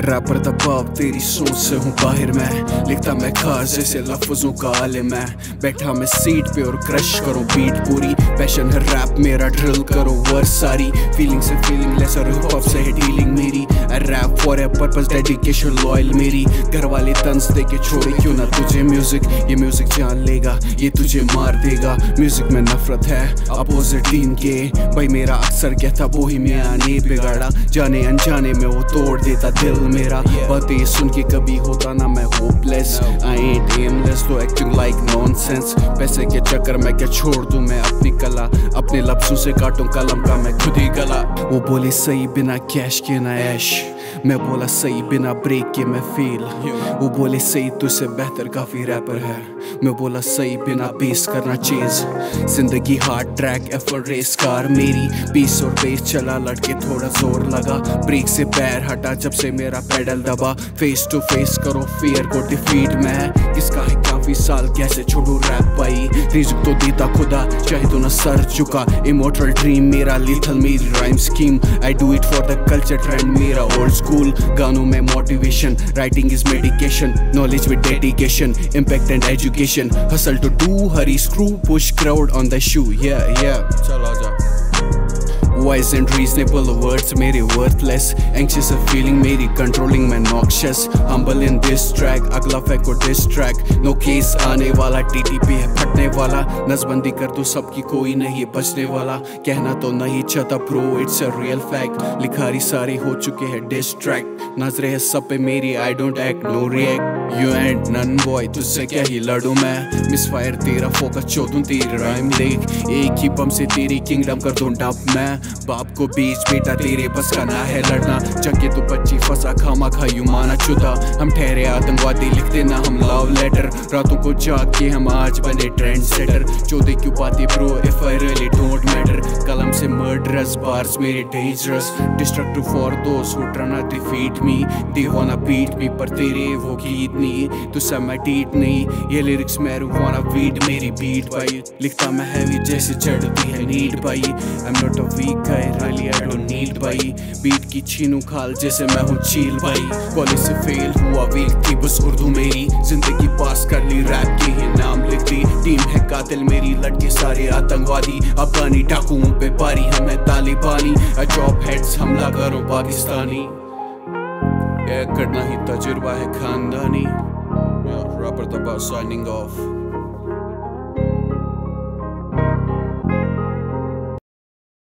Wrapper दबाव तेरी सोच से हूँ बाहर मैं। लिखता मैं खास जैसे लफ्जों का आलिम मैं। बैठा मैं सीट पे और क्रश करो बीट पूरी। पैशन है रैप मेरा ड्रिल करो वर्स सारी। फीलिंग से फीलिंग लेस और हिप हॉप से है डीलिंग मेरी। Rap for a purpose dedication loyal मेरी। घर वाले तंज दे के छोड़े, क्यों ना तुझे म्यूज़िक ये म्यूज़िक जान लेगा, ये तुझे मार देगा। म्यूज़िक में नफरत है अपोजिट टीम के। भाई मेरा अक्सर कहता वो ही मैं, आने बिगाड़ा। जाने अनजाने में वो तोड़ देता दिल मेरा पति सुन के कभी होता ना मैं होपलेस आई एंट एमलेस तो एक्टिंग लाइक नॉनसेंस पैसे के चक्कर में क्या छोड़ दूँ मैं अपनी कला? अपने लफ्जों से काटूं कलम का मैं खुद ही गला। वो बोली सही बिना कैश के ना ऐश। मैं बोला, सही, बिना ब्रेक के मैं फेल वो बोले, सही, तुझसे बेहतर काफ़ी रैपर है। मैं बोला, सही, बिना बेस करना चेज ज़िंदगी hard track effort race car मेरी बीस और बेस चला, लड़के थोड़ा ज़ोर लगा। ब्रेक से पैर हटा, जब से मेरा पैडल दबा। फेस टू फेस करो फियर को डिफीट मैं किसका है काफ़ी साल, कैसे छोड़ू रैप पाई रिज्क तो देता खुदा, चाहे तो ना सर चुका इमोटल ड्रीम मेरा लिथल मेरी rhyme scheme I do it for the culture trend मेरा ओल्ड स्कूल गानों में motivation writing is medication knowledge with dedication impact and education hustle to do Hari screw push crowd on the shoe या या चलो Wise and reasonable words मेरे Anxious a feeling मेरी controlling मैं noxious Humble in this track अगला फैक को diss track No case आने वाला TTP है फटने वाला नजबंदी कर दो सबकी कोई नहीं बचने वाला कहना तो नहीं चाहता pro it's a real fact Likhari सारे हो चुके हैं डिस्ट्रैक्ट नजरे है सब पे मेरी I don't act no react you and none boy तुझसे क्या ही लड़ू मैं? मिस फायर तेरा फोकस चोदूं तेरी राइम देख एक ही पम से तेरी किंगडम कर दूँ डब मैं. बाप को बीच बेटा, तेरे बस का ना है लड़ना. जंगे तो बच्ची फंसा, खामा खा यू माना चुदा. हम ठहरे आतंकवादी लिखते ना हम लव लेटर रातों को जाग के हम आज बने ट्रेंड सेटर चौदह क्यों बातें ब्रो से मर्डरस बार्स मेरे dangerous destructive for those who try defeat me they wanna beat me पर तेरे वो गीत नहीं। तू सब मैं टीट नहीं। ये लिरिक्स मैरिजुआना वीड मेरी बीट भाई। लिखता मैं हैवी जैसे चढ़ती है नीड भाई। I am not a weak guy really I don't need भाई। बीट की छीनू खाल, जैसे मैं हूँ चील भाई। कॉलेज से फेल हुआ वीक थी, बस उर्दू मेरी। ज़िंदगी पास कर ली रैप की ही लिख टीम है कातिल मेरी, लड़के सारे आतंकवादी। अफगानी डाकुओं पे पारी हमें तालिबानी। जॉब हेड्स हमला करो पाकिस्तानी। करना ही तजुर्बा है खानदानी। रबर दबा signing ऑफ़